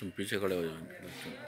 तुम पीछे खड़े हो जाओ।